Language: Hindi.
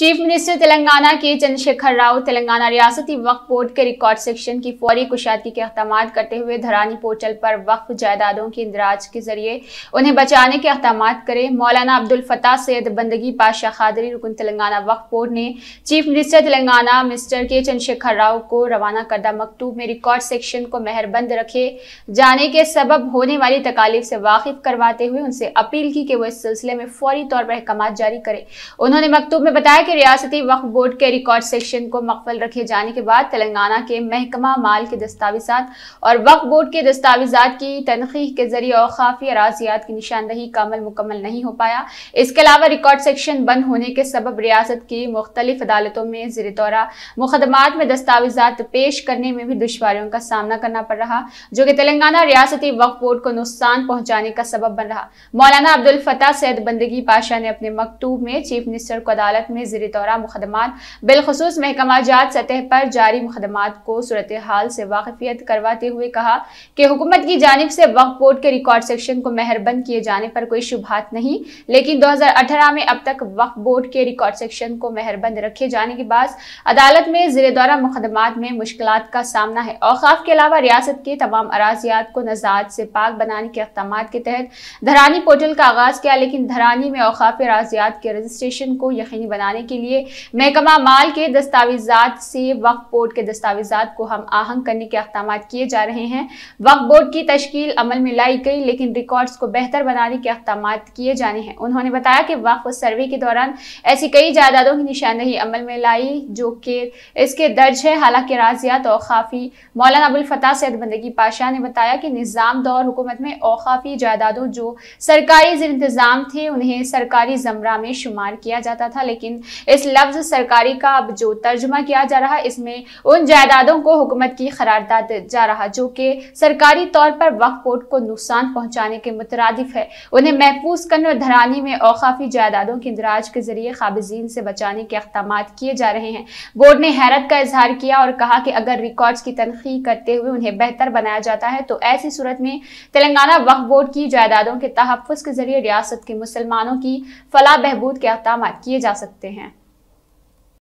चीफ मिनिस्टर तेलंगाना के चंद्रशेखर राव तेलंगाना रियासती वक्फ बोर्ड के रिकॉर्ड सेक्शन की फौरी कुशादगी के अहकाम करते हुए धरानी पोर्टल पर वक्फ जायदादों के इंदराज के ज़रिए उन्हें बचाने के अहकाम करें। मौलाना अब्दुल फताह सैद बंदगी पाशाह खादरी रुकन तेलंगाना वक्फ बोर्ड ने chief minister Telangana mister K Chandrashekar Rao को रवाना करदा मकतूब में रिकॉर्ड सेक्शन को मेहरबंद रखे। जाने के सबब होने वाली तकालीफ से वाकिफ करवाते हुए उनसे अपील की कि वो इस सिलसिले में फौरी तौर पर अहकाम जारी करे। उन्होंने मकतूब में बताया कि रियासती वक्फ बोर्ड के रिकॉर्ड सेक्शन को मकफल रखे जाने के बाद तेलंगाना के महकमा माल के दस्तावेजात और वक्फ बोर्ड के दस्तावेजात की तनखीह के ज़रिए औखाफी अराजियात की निशानदही का अमल मुकम्मल नहीं हो पाया। इसके अलावा रिकॉर्ड सेक्शन बंद होने के सबब रियासत की मुख्तलिफ़ अदालतों में जिर दौरा मुकदमात में दस्तावेजात पेश करने में भी दुशारियों का सामना करना पड़ रहा, जो कि तेलंगाना रियासती वक्फ बोर्ड को नुकसान पहुँचाने का सबब बन रहा। मौलाना अब्दुल फतेह सैद बंदगी पाशा ने अपने मकतूब में चीफ मिनिस्टर को अदालत में जिर दौरा मुकदमात बिलखसूस महकमा जात सतह पर जारी मुकदमात को सूरत हाल से वाकफियत करवाते हुए कहा कि हुकूमत की जानब से वक्फ बोर्ड के रिकॉर्ड सेक्शन को मेहरबंद किए जाने पर कोई शुभात नहीं लेकिन 2018 में अब तक वक्फ बोर्ड के रिकॉर्ड सेक्शन को मेहरबंद रखे जाने के बाद अदालत में जिर दौरा मुकदमा में मुश्किल का सामना है औकाफ के अलावा रियासत के तमाम अराजियात को नजात से पाक बनाने के अकदाम के तहत धरानी पोर्टल का आगाज़ किया लेकिन धरानी में औकाफ अराजियात के रजिस्ट्रेशन को यकीनी बनाने के लिए महकमा माल के दस्तावेजात से वक्फ बोर्ड के दस्तावेजात को हम आहंग करने के अकदाम किए जा रहे हैं। वक्फ बोर्ड की तश्कील अमल में लाई गई, लेकिन रिकॉर्ड्स को बेहतर बनाने के अकदाम किए जाने हैं। उन्होंने बताया कि वक्फ सर्वे के दौरान ऐसी कई जायदादों की निशानदही अमल में लाई, जो कि इसके दर्ज है। हालाँकि राजियात औखाफी मौलाना अबुल फतेह सैद बंदगी पाशाह ने बताया कि निज़ाम दौर हुकूमत में औखाफी जायदादों, जो सरकारी इंतज़ाम थे, उन्हें सरकारी जमरा में शुमार किया जाता था, लेकिन इस लफ्ज़ सरकारी का अब जो तर्जमा किया जा रहा है, इसमें उन जायदादों को हुकूमत की करारदाद जा रहा जो कि सरकारी तौर पर वक्फ बोर्ड को नुकसान पहुँचाने के मुतरदिफ है। उन्हें महफूज करने और धरानी में औकाफी जायदादों के इंदराज के ज़रिए काबिजीन से बचाने के अकदाम किए जा रहे हैं। बोर्ड ने हैरत का इजहार किया और कहा कि अगर रिकॉर्ड्स की तनखी करते हुए उन्हें बेहतर बनाया जाता है तो ऐसी सूरत में तेलंगाना वक्फ बोर्ड की जायदादों के तहफ़ के ज़रिए रियासत के मुसलमानों की फलाह बहबूद के अकदाम किए जा सकते हैं।